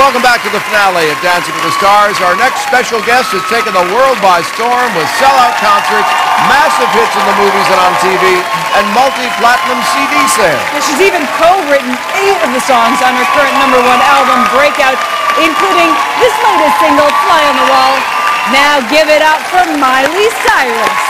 Welcome back to the finale of Dancing with the Stars. Our next special guest has taken the world by storm with sellout concerts, massive hits in the movies and on TV, and multi-platinum CD sales. She's even co-written eight of the songs on her current number one album, Breakout, including this latest single, Fly on the Wall. Now give it up for Miley Cyrus.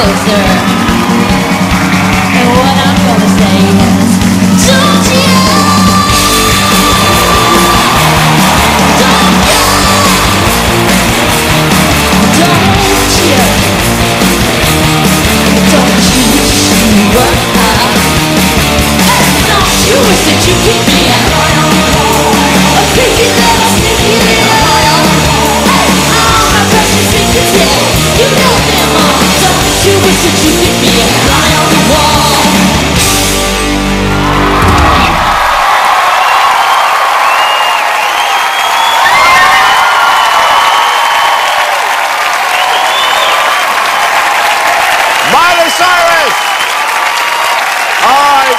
closer. Bye.